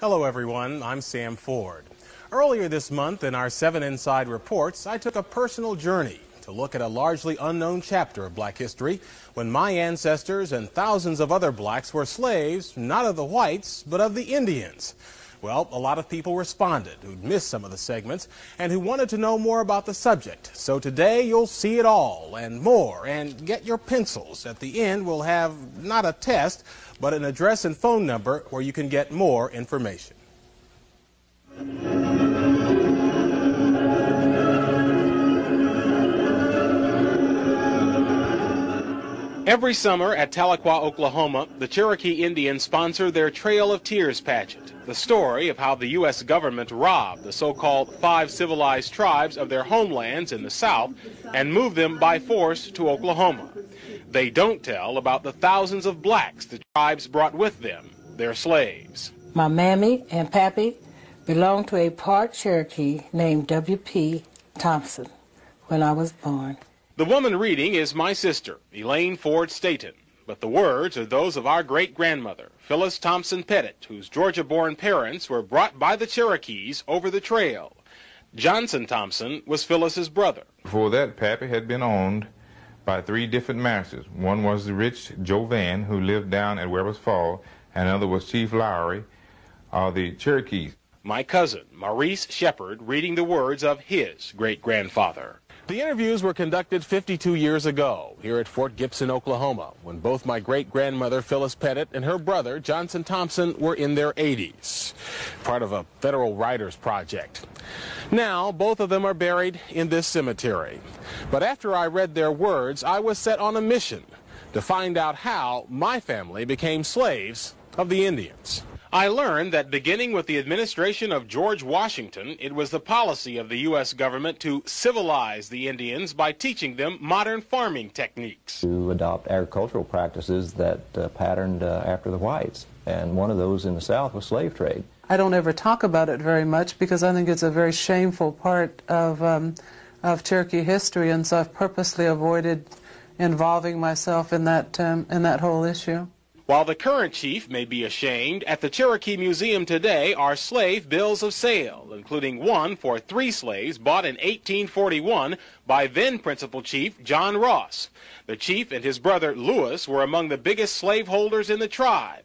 Hello, everyone. I'm Sam Ford. Earlier this month in our Seven Inside reports, I took a personal journey to look at a largely unknown chapter of black history when my ancestors and thousands of other blacks were slaves, not of the whites, but of the Indians. Well, a lot of people responded who'd missed some of the segments and who wanted to know more about the subject. So today you'll see it all and more. And get your pencils. At the end, we'll have not a test, but an address and phone number where you can get more information. Every summer at Tahlequah, Oklahoma, the Cherokee Indians sponsor their Trail of Tears pageant, the story of how the U.S. government robbed the so-called five civilized tribes of their homelands in the South and moved them by force to Oklahoma. They don't tell about the thousands of blacks the tribes brought with them, their slaves. My mammy and pappy belonged to a part Cherokee named W.P. Thompson when I was born. The woman reading is my sister, Elaine Ford Staten, but the words are those of our great grandmother, Phyllis Thompson Pettit, whose Georgia born parents were brought by the Cherokees over the trail. Johnson Thompson was Phyllis's brother. Before that, Pappy had been owned by three different masters. One was the rich Joe Vann, who lived down at Weber's Fall, and another was Chief Lowry of the Cherokees. My cousin, Maurice Shepard, reading the words of his great grandfather. The interviews were conducted 52 years ago here at Fort Gibson, Oklahoma, when both my great-grandmother Phyllis Pettit and her brother Johnson Thompson were in their 80s, part of a federal writers project. Now, both of them are buried in this cemetery. But after I read their words, I was set on a mission to find out how my family became slaves of the Indians. I learned that beginning with the administration of George Washington, it was the policy of the U.S. government to civilize the Indians by teaching them modern farming techniques. To adopt agricultural practices that uh, patterned uh, after the whites. And one of those in the South was slave trade. I don't ever talk about it very much because I think it's a very shameful part of, um, of Cherokee history, and so I've purposely avoided involving myself in that, um, in that whole issue. While the current chief may be ashamed, at the Cherokee Museum today are slave bills of sale, including one for three slaves bought in 1841 by then Principal Chief John Ross. The chief and his brother Lewis were among the biggest slaveholders in the tribe.